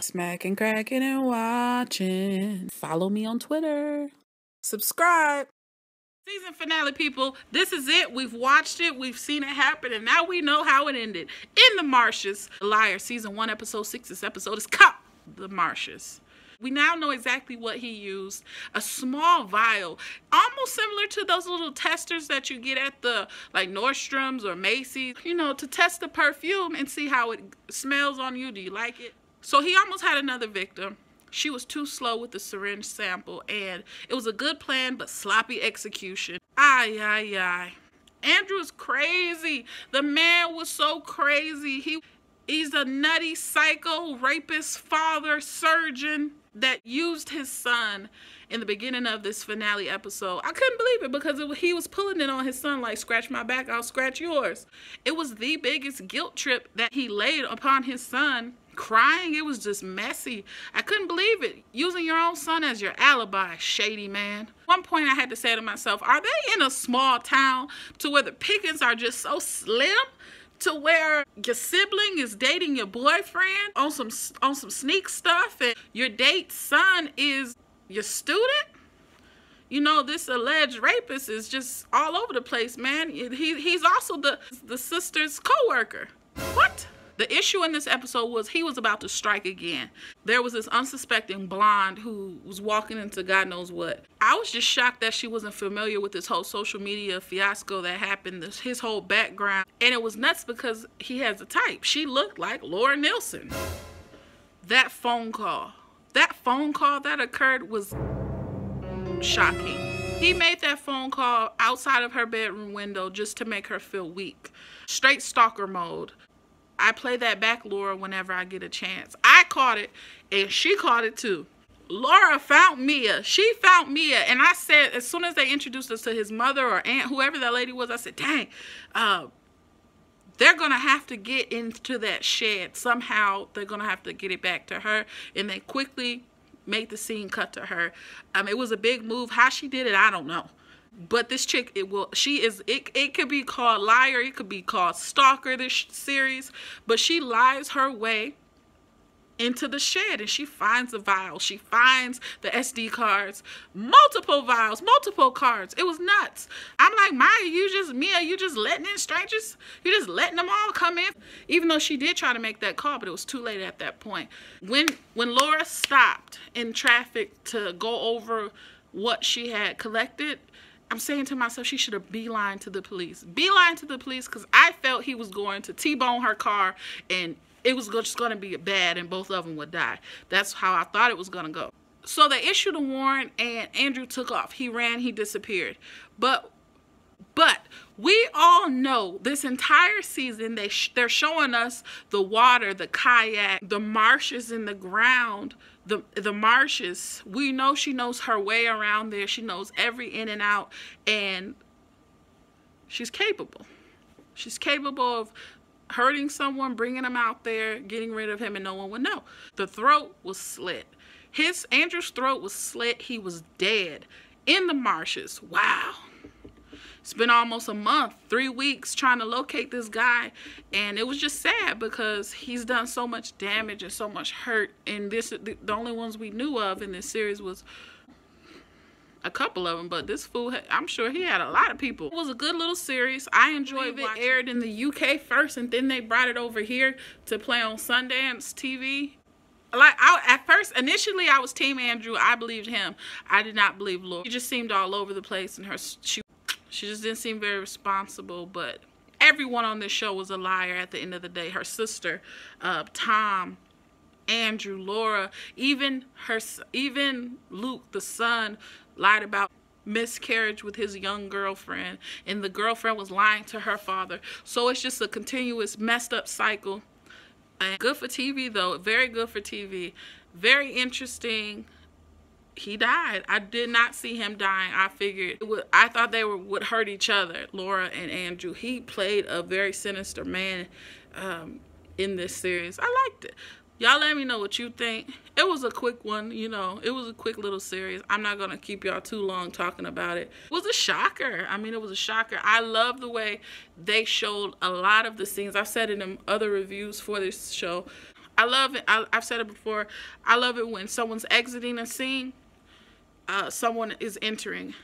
Smacking, cracking, and watching. Follow me on Twitter. Subscribe. Season finale, people. This is it. We've watched it. We've seen it happen. And now we know how it ended. In the Marshes. Liar, season one, episode six. This episode is Cop the Marshes. We now know exactly what he used. A small vial, almost similar to those little testers that you get at the like Nordstrom's or Macy's, you know, to test the perfume and see how it smells on you. Do you like it? So he almost had another victim. She was too slow with the syringe sample, and it was a good plan, but sloppy execution. Ay, ay, ay. Andrew is crazy. The man was so crazy. He He's a nutty psycho rapist father surgeon that used his son in the beginning of this finale episode. I couldn't believe it because it, he was pulling it on his son like, scratch my back, I'll scratch yours. It was the biggest guilt trip that he laid upon his son. Crying, it was just messy. I couldn't believe it. Using your own son as your alibi, shady man. One point I had to say to myself, are they in a small town to where the pickings are just so slim to where your sibling is dating your boyfriend on some on some sneak stuff and your date's son is your student you know this alleged rapist is just all over the place man he, he's also the the sister's co-worker the issue in this episode was he was about to strike again. There was this unsuspecting blonde who was walking into God knows what. I was just shocked that she wasn't familiar with this whole social media fiasco that happened, this, his whole background. And it was nuts because he has a type. She looked like Laura Nielson. That phone call, that phone call that occurred was shocking. He made that phone call outside of her bedroom window just to make her feel weak. Straight stalker mode. I play that back, Laura, whenever I get a chance. I caught it, and she caught it too. Laura found Mia. She found Mia. And I said, as soon as they introduced us to his mother or aunt, whoever that lady was, I said, dang, uh, they're going to have to get into that shed. Somehow they're going to have to get it back to her. And they quickly made the scene cut to her. Um, it was a big move. How she did it, I don't know but this chick it will she is it, it could be called liar it could be called stalker this series. But she lies her way into the shed and she finds the vials. She finds the sd cards. Multiple vials multiple cards. It was nuts. I'm like maya you just mia you just letting in strangers? You just letting them all come in? Even though she did try to make that call but it was too late at that point. When when laura stopped in traffic to go over what she had collected I'm saying to myself, she should have beeline to the police. Beeline to the police because I felt he was going to T-bone her car and it was just going to be bad and both of them would die. That's how I thought it was going to go. So they issued a warrant and Andrew took off. He ran, he disappeared. But but we all know this entire season they sh they're showing us the water, the kayak, the marshes in the ground, the the marshes. We know she knows her way around there. She knows every in and out and she's capable. She's capable of hurting someone, bringing him out there, getting rid of him and no one would know. The throat was slit. His Andrew's throat was slit. He was dead in the marshes. Wow. It's been almost a month, three weeks trying to locate this guy. And it was just sad because he's done so much damage and so much hurt. And this, the, the only ones we knew of in this series was a couple of them, but this fool, I'm sure he had a lot of people. It was a good little series. I enjoyed it. aired in the UK first, and then they brought it over here to play on Sundance TV. Like, I, at first, initially, I was Team Andrew. I believed him. I did not believe Laura. He just seemed all over the place, and her she she just didn't seem very responsible, but everyone on this show was a liar at the end of the day. Her sister, uh, Tom, Andrew, Laura, even her, even Luke, the son, lied about miscarriage with his young girlfriend and the girlfriend was lying to her father. So it's just a continuous messed up cycle. And good for tv though. Very good for tv very interesting he died. I did not see him dying. I figured I thought they were, would hurt each other, Laura and Andrew. He played a very sinister man um, in this series. I liked it. Y'all let me know what you think. It was a quick one, you know. It was a quick little series. I'm not going to keep y'all too long talking about it. It was a shocker. I mean, it was a shocker. I love the way they showed a lot of the scenes. I've said it in other reviews for this show. I love it. I, have said it before. I love it when someone's exiting a scene, uh, someone is entering.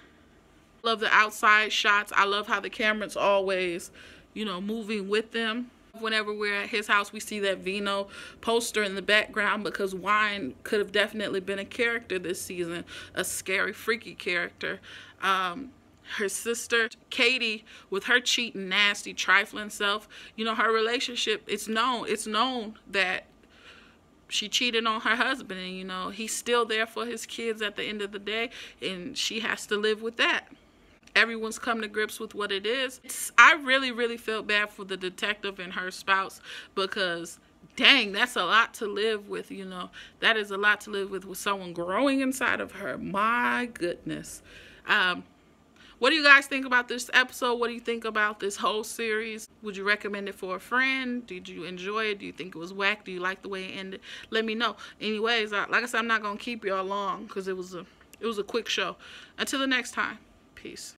Love the outside shots. I love how the camera's always, you know, moving with them. Whenever we're at his house, we see that Vino poster in the background because Wine could have definitely been a character this season, a scary, freaky character. Um, her sister Katie with her cheating nasty trifling self you know her relationship it's known it's known that she cheated on her husband and you know he's still there for his kids at the end of the day and she has to live with that. Everyone's come to grips with what it is. It's, i really really felt bad for the detective and her spouse because dang that's a lot to live with you know. That is a lot to live with with someone growing inside of her. My goodness. Um what do you guys think about this episode? What do you think about this whole series? Would you recommend it for a friend? Did you enjoy it? Do you think it was whack? Do you like the way it ended? Let me know. Anyways, like I said, I'm not gonna keep y'all long because it was a it was a quick show. Until the next time, peace.